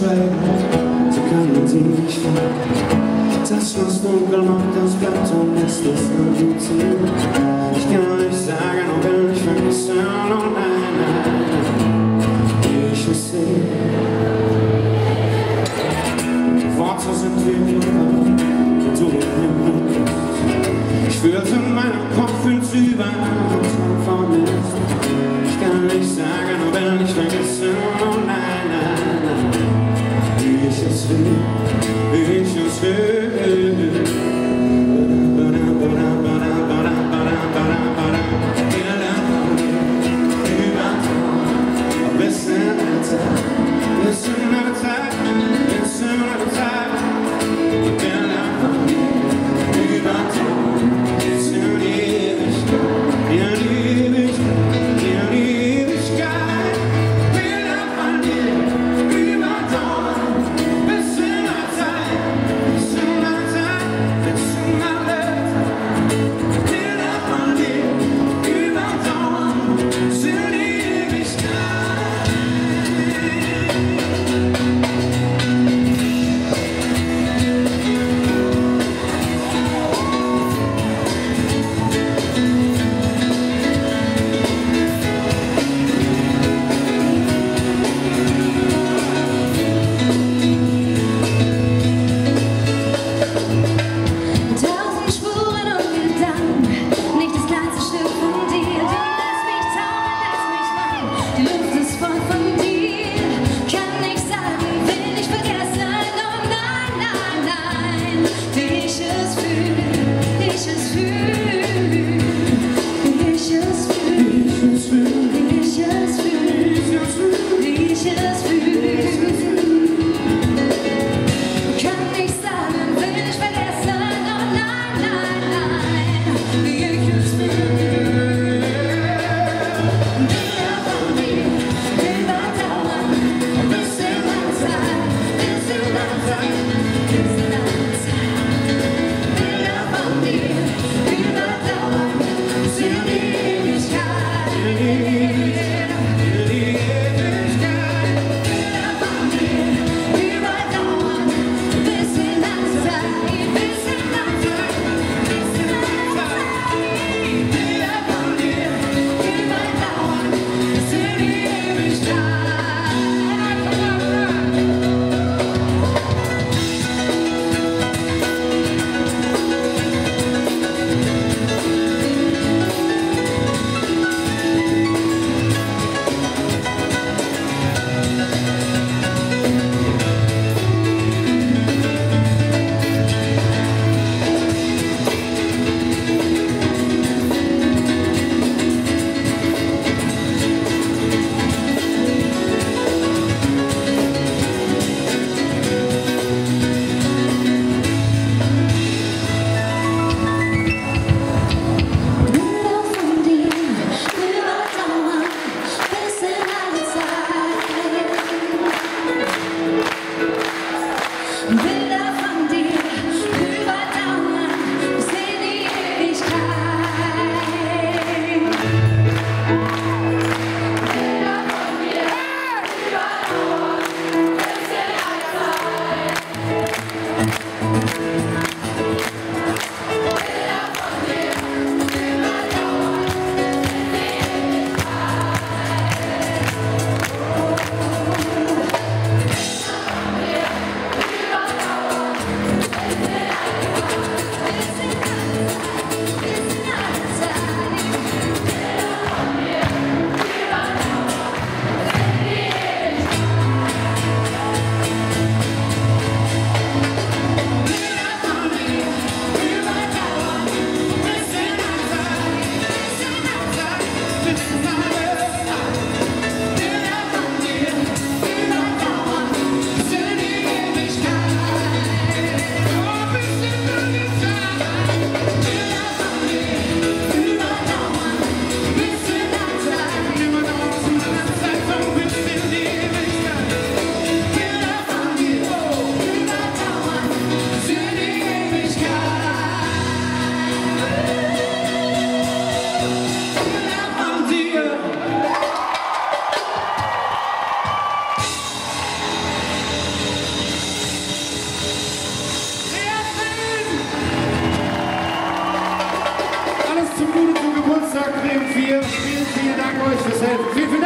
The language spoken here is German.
kann sie nicht fahren. Das, was dunkel macht, das bleibt und lässt es an die ziehen. Ich kann nicht sagen, ob will nicht vergessen, oh nein, nein. Ich muss sehen. Worte sind wie Wunder, du nimmst. Ich fühlte meinen Kopf ins Überall Vielen, vielen Dank euch fürs Helfen. Vielen, vielen Dank.